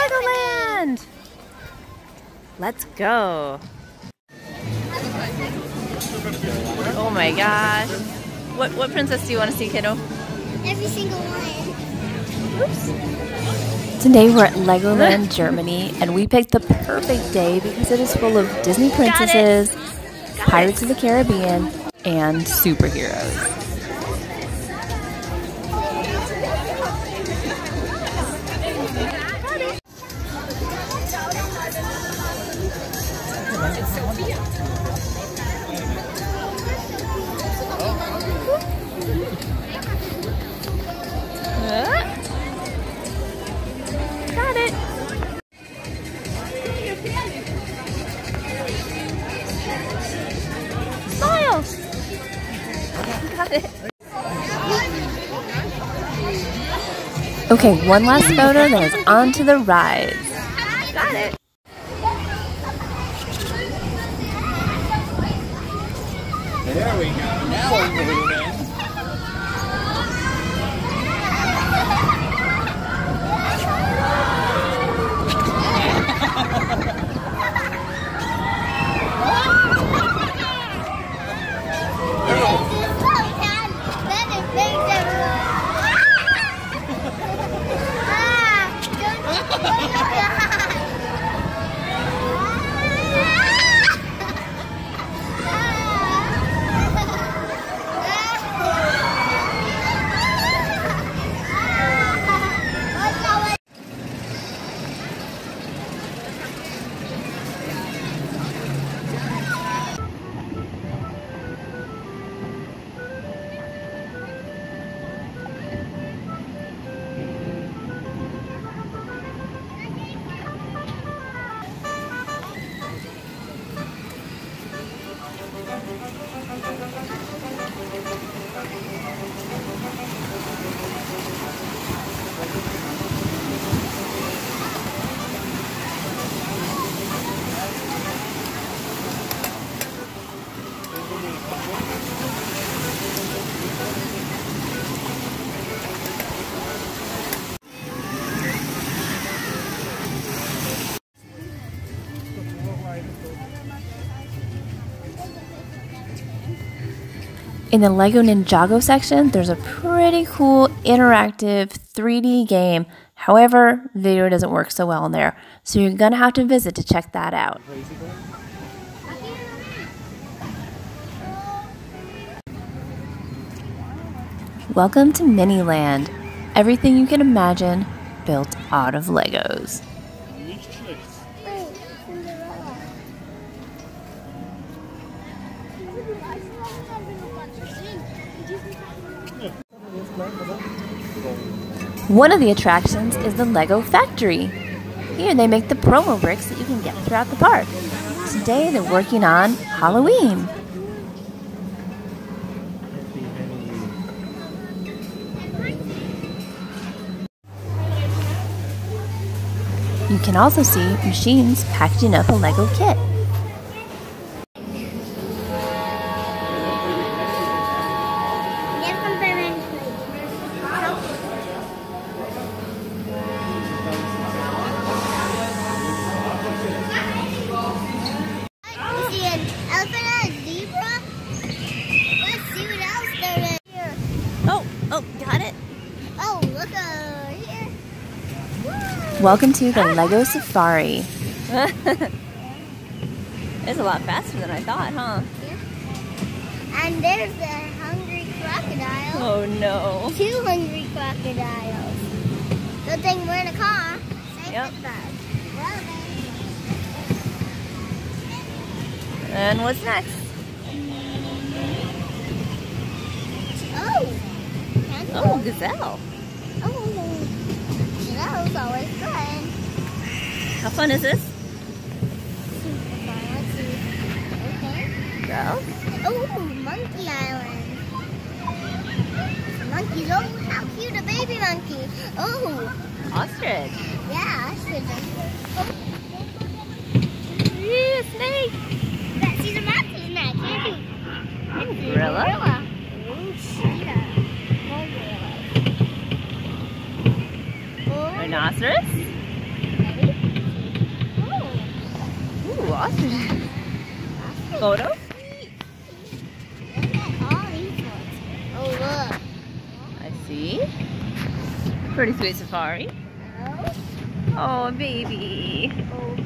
Legoland! Let's go. Oh my gosh. What what princess do you want to see, kiddo? Every single one. Oops. Today we're at Legoland, Germany, and we picked the perfect day because it is full of Disney princesses, Pirates of the Caribbean, and superheroes. Okay, one last photo, then it's on to the rides. In the Lego Ninjago section, there's a pretty cool interactive 3D game. However, video doesn't work so well in there, so you're gonna have to visit to check that out. Welcome to Miniland. Everything you can imagine built out of Legos. One of the attractions is the Lego Factory. Here they make the promo bricks that you can get throughout the park. Today they're working on Halloween. You can also see machines packaging up a Lego kit. Welcome to the Lego Safari. It's a lot faster than I thought, huh? And there's a hungry crocodile. Oh no. Two hungry crocodiles. Good thing we're in a car. Safe Yep. with. Well. And what's next? Oh. Oh, gazelle. Oh. That was always fun. How fun is this? Girl. Oh, Monkey Island. Monkeys. Oh, how cute a baby monkey. Oh, Ostrich. yeah, ostrich. Oh, snake. that, she's a mountain snack. Can't you? Gorilla. Gorilla. Ooh, cheetah. More gorillas. Oh, Rhinoceros. Photo? Look at all these ones. Oh, look. I see. Pretty sweet safari. Oh, Oh, baby. oh,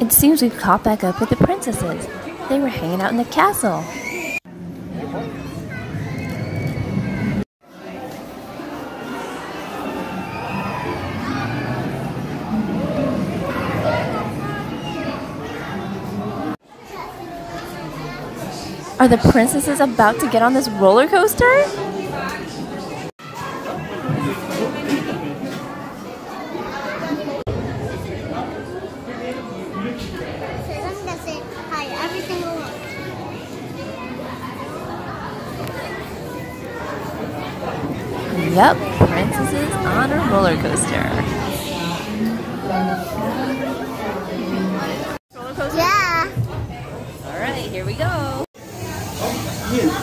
It seems we've caught back up with the princesses. They were hanging out in the castle. Are the princesses about to get on this roller coaster? Yeah. Alright, here we go.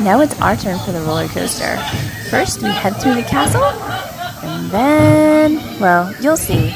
Now it's our turn for the roller coaster. First, we head through the castle, and then, well, you'll see.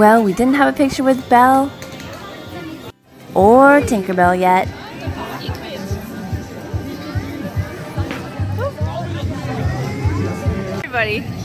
Well, we didn't have a picture with Belle or Tinkerbell yet. Everybody.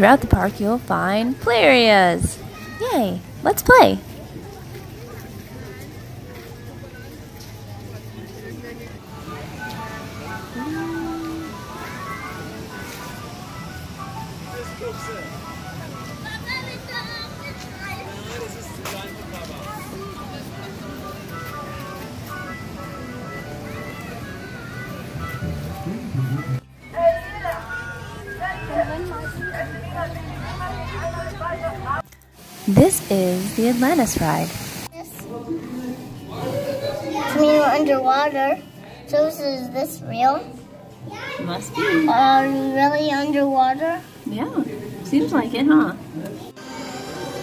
Throughout the park, you'll find play areas. Yay, let's play. This is the Atlantis ride. I mean, we're underwater. So is this real? Must be. Are we really underwater? Yeah. Seems like it, huh?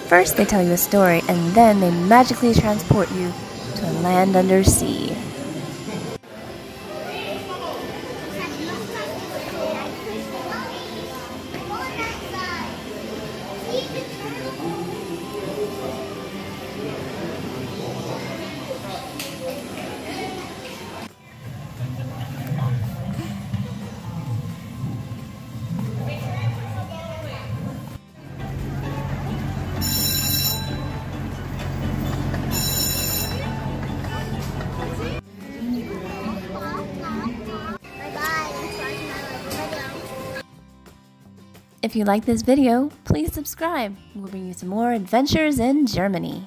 First, they tell you a story, and then they magically transport you to a land under sea. If you like this video, please subscribe. We'll bring you some more adventures in Germany.